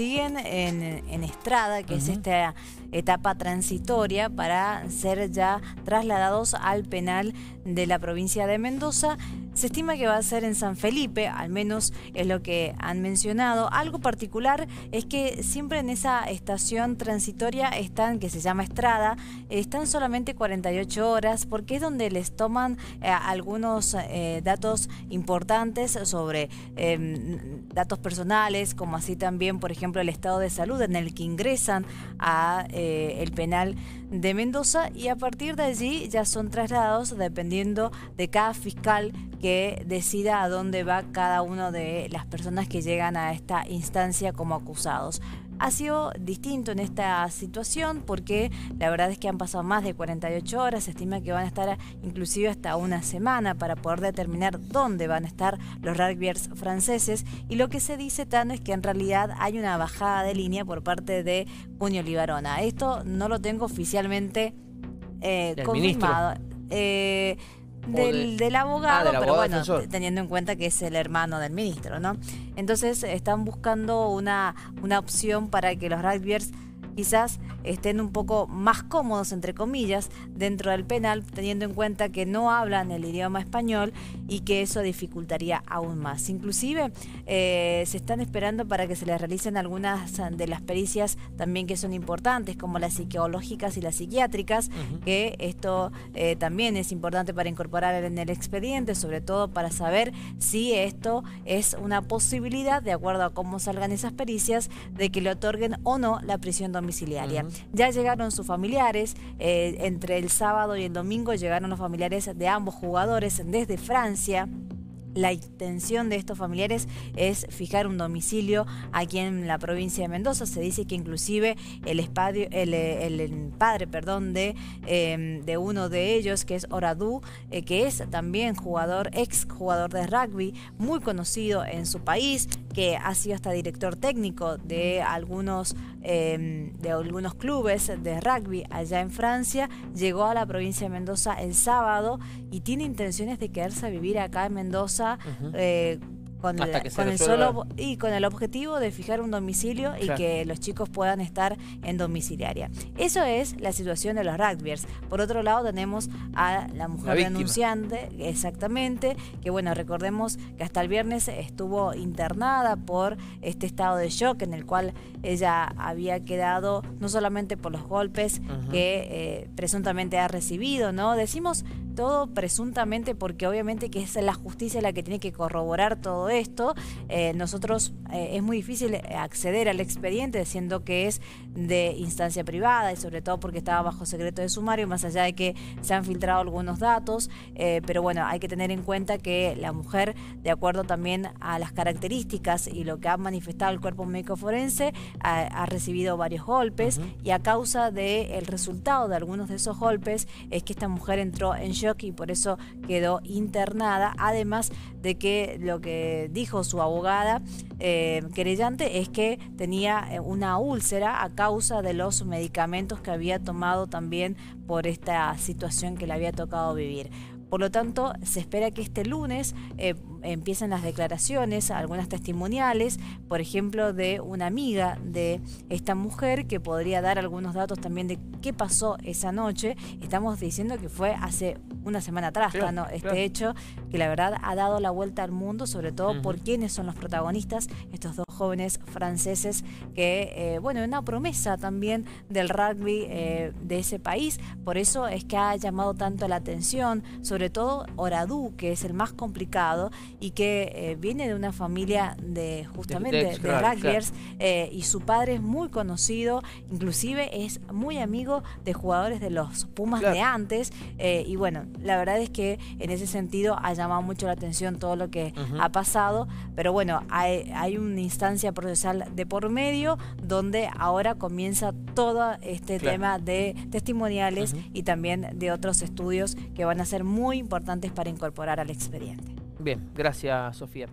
siguen en, Estrada, que es esta etapa transitoria para ser ya trasladados al penal de la provincia de Mendoza. Se estima que va a ser en San Felipe, al menos es lo que han mencionado. Algo particular es que siempre en esa estación transitoria están, que se llama Estrada, están solamente 48 horas porque es donde les toman eh, algunos eh, datos importantes sobre em, datos personales, como así también, por ejemplo, el estado de salud en el que ingresan a eh, el penal de Mendoza y a partir de allí ya son trasladados dependiendo de cada fiscal que decida a dónde va cada una de las personas que llegan a esta instancia como acusados ha sido distinto en esta situación porque la verdad es que han pasado más de 48 horas, se estima que van a estar inclusive hasta una semana para poder determinar dónde van a estar los rugbyers franceses y lo que se dice, Tano, es que en realidad hay una bajada de línea por parte de Puño Libarona. Esto no lo tengo oficialmente eh, confirmado. Eh, del, ah, abogado, pero bueno, teniendo en cuenta que es el hermano del ministro, ¿no? Entonces están buscando una, una opción para que los rugbyers quizás estén un poco más cómodos, entre comillas, dentro del penal, teniendo en cuenta que no hablan el idioma español y que eso dificultaría aún más. Inclusive eh, se están esperando para que se les realicen algunas de las pericias también que son importantes, como las psicológicas y las psiquiátricas, que esto eh, también es importante para incorporar en el expediente, sobre todo para saber si esto es una posibilidad, de acuerdo a cómo salgan esas pericias, de que le otorguen o no la prisión domiciliaria. Ya llegaron sus familiares, eh, entre el sábado y el domingo llegaron los familiares de ambos jugadores desde Francia. La intención de estos familiares es fijar un domicilio aquí en la provincia de Mendoza. Se dice que inclusive el, espadio, el, padre perdón, de, em, de, uno de ellos, que es Oradú, eh, que es también jugador, ex jugador de rugby, muy conocido en su país, que ha sido hasta director técnico de algunos, em, de algunos clubes de rugby allá en Francia, llegó a la provincia de Mendoza el sábado y tiene intenciones de quedarse a vivir acá en Mendoza con, el, solo y con el objetivo de fijar un domicilio y que los chicos puedan estar en domiciliaria. Eso es la situación de los rugbyers. Por otro lado tenemos a la mujer denunciante, exactamente, que bueno, recordemos que hasta el viernes estuvo internada por este estado de shock en el cual ella había quedado no solamente por los golpes que eh, presuntamente ha recibido, ¿no? Decimos todo presuntamente porque obviamente que es la justicia la que tiene que corroborar todo esto. Eh, nosotros eh, es muy difícil acceder al expediente, siendo que es de instancia privada y sobre todo porque estaba bajo secreto de sumario, más allá de que se han filtrado algunos datos, eh, pero bueno, hay que tener en cuenta que la mujer, de acuerdo también a las características y lo que ha manifestado el cuerpo médico forense, ha, recibido varios golpes y a causa del resultado de algunos de esos golpes es que esta mujer entró en shock y por eso quedó internada, además de que lo que dijo su abogada eh, querellante es que tenía eh, una úlcera a causa de los medicamentos que había tomado también por esta situación que le había tocado vivir. Por lo tanto, se espera que este lunes eh, empiecen las declaraciones, algunas testimoniales, por ejemplo, de una amiga de esta mujer que podría dar algunos datos también de qué pasó esa noche. Estamos diciendo que fue hace una semana atrás, este hecho que la verdad ha dado la vuelta al mundo, sobre todo por quiénes son los protagonistas, estos dos jóvenes franceses que, eh, bueno, una promesa también del rugby eh, de ese país. Por eso es que ha llamado tanto la atención, sobre todo Oradú, que es el más complicado y que eh, viene de una familia de justamente de, rugbyers eh, y su padre es muy conocido, inclusive es muy amigo de jugadores de los Pumas de antes y bueno, la verdad es que en ese sentido ha llamado mucho la atención todo lo que ha pasado, pero bueno, hay, hay una instancia procesal de por medio donde ahora comienza todo este tema de testimoniales y también de otros estudios que van a ser muy importantes para incorporar al expediente. Bien, gracias Sofía.